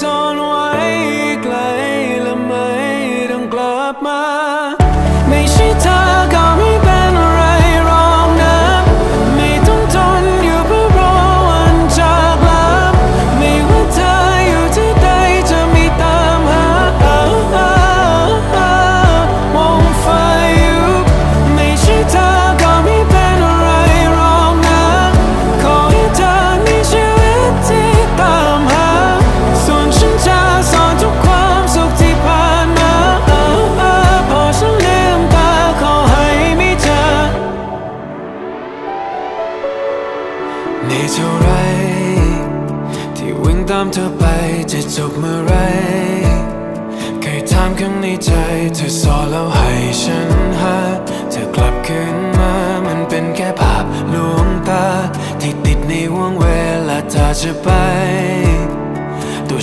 ซ่อนไว้ไกลและไม่ต้องกลับมา ไม่ใช่เธอ นี่เท่าไร ที่วิ่งตามเธอไปจะจบเมื่อไรเคยถามข้างในใจ เธอสอนแล้วให้ฉันหาเธอกลับคืนมามันเป็นแค่ภาพลวงตา ที่ติดในวงเวลาเธอจะไป